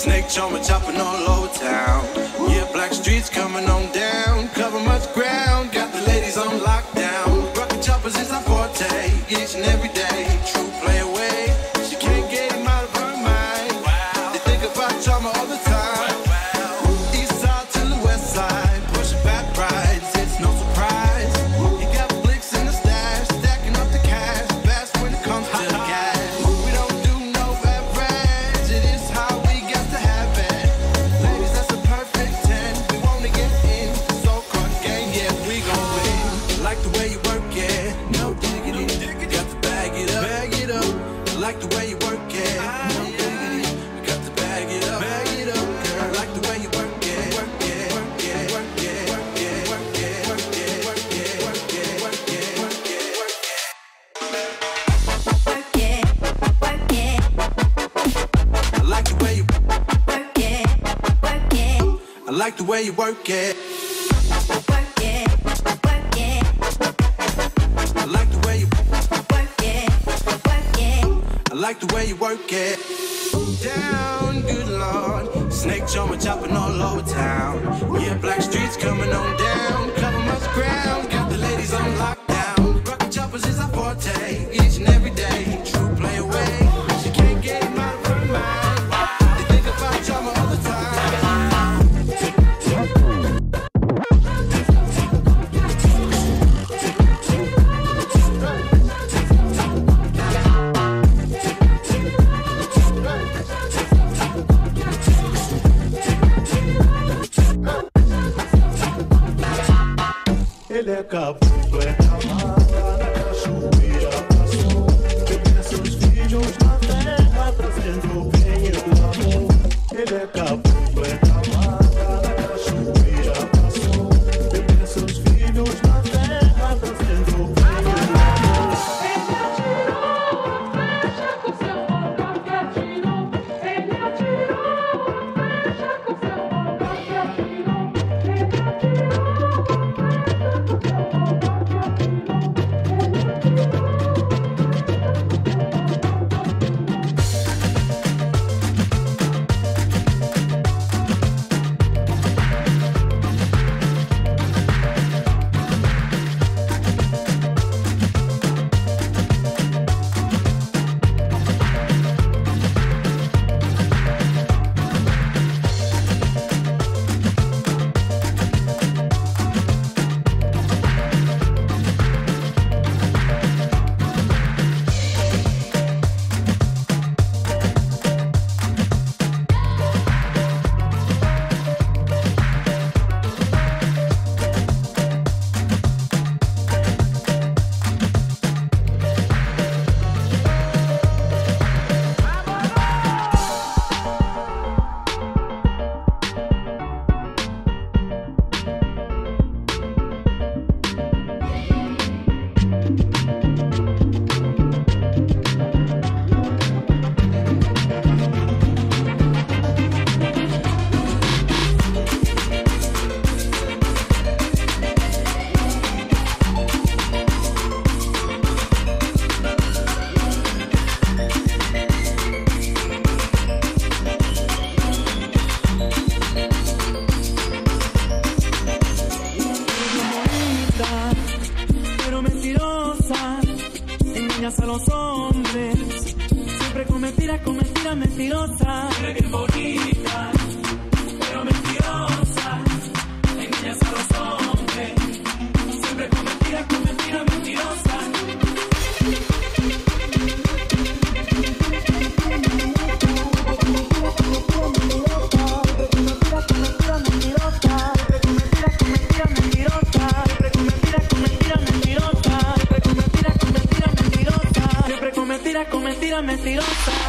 Snake charmer chopping all over town. Yeah, black streets coming on down. Cover much ground, got the ladies on lockdown. Rockin' choppers is our forte, each and every day. way you work it. I like the way you work it, work it. I like the way you work it. Down, good lord. Snake jumping, chopping all over town. Yeah, black streets coming on down. up.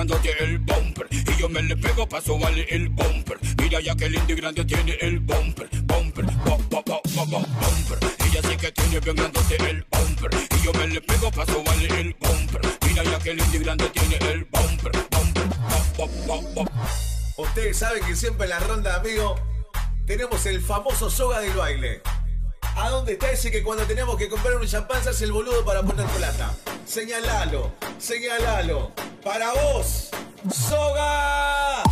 el bumper. Y yo me le pego pa' sobarle el bumper. Mira ya que el indie grande tiene el bumper. Bumper, bumper. Ella sí que tiene bien grandote el bumper. Y yo me le pego pa' sobarle el bumper. Mira ya que el indie grande tiene el bumper. Bumper. Ustedes saben que siempre en la ronda, amigo, tenemos el famoso soga del baile. ¿A dónde está ese que cuando tenemos que comprar un champán se hace el boludo para poner plata? Señalalo, señalalo. Para vos, soga.